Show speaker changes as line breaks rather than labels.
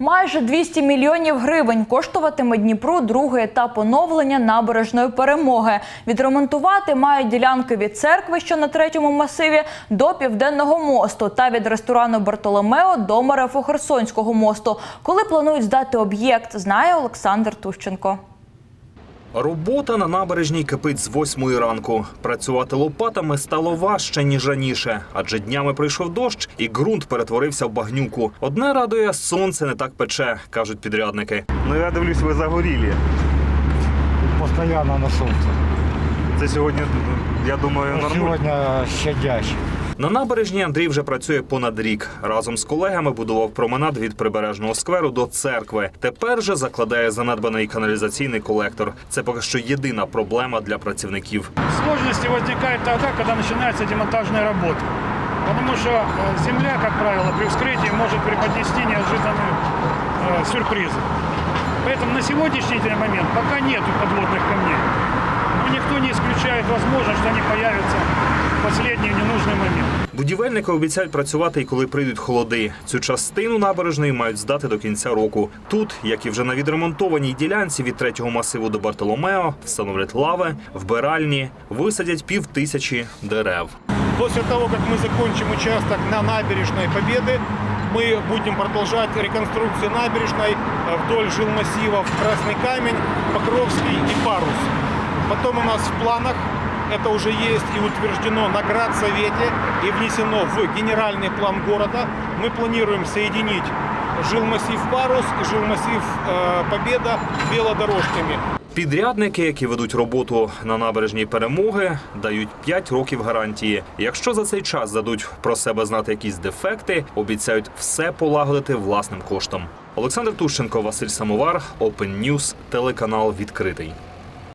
Майже 200 мільйонів гривень коштуватиме Дніпру другий етап оновлення набережної перемоги. Відремонтувати мають ділянки від церкви, що на третьому масиві, до південного мосту, та від ресторану Бартоломео до Марафо-Херсонського мосту. Коли планують здати об'єкт, знає Олександр Тущенко.
Робота на набережній кипить з восьмої ранку. Працювати лопатами стало важче ніж раніше, адже днями прийшов дощ, і ґрунт перетворився в багнюку. Одне радує, сонце не так пече, кажуть підрядники.
Ну я дивлюсь, ви загорілі.
Постоянно на солнце.
Це сьогодні, я думаю, нормально.
Сегодня щадяще.
На набережній Андрій вже працює понад рік. Разом з колегами будував променад від прибережного скверу до церкви. Тепер же закладає занедбаний каналізаційний колектор. Це поки що єдина проблема для працівників.
Сложности возникают тогда, когда начинается демонтажная работа. Потому что э, земля, как правило, при вскрытии может преподнести неожиданные э, сюрпризы. Поэтому на сегодняшний день момент пока нет подводных камней. Но никто не исключает возможность, что они появятся в последний ненужный момент.
Будівельники обіцяють працювати і коли прийдуть холоди. Цю частину набережної мають здати до кінця року. Тут, як і вже на відремонтованій ділянці від третього масиву до Бартоломео, встановлять лави, вбиральні, висадять пів тисячі дерев.
После того, как мы закончим участок на набережной Победы, мы будем продолжать реконструкцию набережной э, вдоль жилмассивов Красный Камень, Покровский и Парус. Потом у нас в планах, это уже есть и утверждено на Градсовете и внесено в генеральный план города, мы планируем соединить жилмассив Парус и жилмассив э, Победа велодорожками.
Підрядники, які ведуть роботу на набережній перемоги, дають 5 років гарантії. Якщо за цей час дадуть про себе знати якісь дефекти, обіцяють все полагодити власним коштом. Олександр Тущенко, Василь Самовар, Open News, телеканал відкритий.